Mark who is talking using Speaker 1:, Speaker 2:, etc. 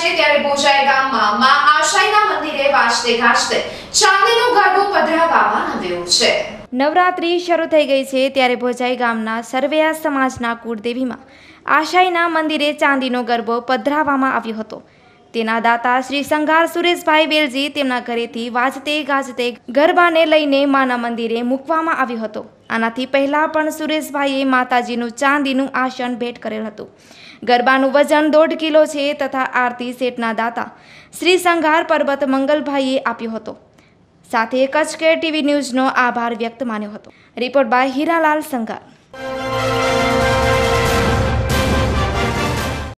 Speaker 1: છે ત્યારે બોજાય ગામમાં માં આશાઈના મંદિરે વાજતે ગાજતે ચાંદીનો ગરબો પધરાવવામાં આવ્યો છે.
Speaker 2: નવરાત્રી શરૂ થઈ ગઈ છે ત્યારે ભોજાઈ ગામના સર્વેયા સમાજના કુળદેવીમાં આશાઈના મંદિરે ચાંદીનો ગરબો પધરાવવામાં આવ્યો હતો. તેના દાતા શ્રી સંઘાર સુરેશભાઈ બેલજી તેમના ઘરેથી વાજતે ગાજતે ગરબાને લઈને માના મંદિરે મૂકવામાં આવ્યો હતો. આનાથી પહેલાં પણ સુરેશભાઈએ માતાજીનું ચાંદીનું આસન ભેટ કરેલ હતું. ગરબાનું વજન દોઢ કિલો છે તથા આરતી શેઠના દાતા શ્રી સંઘાર પર્વત મંગલભાઈએ આપ્યો હતો. સાથે કચ્છ કેર ટીવી ન્યૂઝનો આભાર વ્યક્ત માન્યો હતો. Report by Hiralal Sanghar.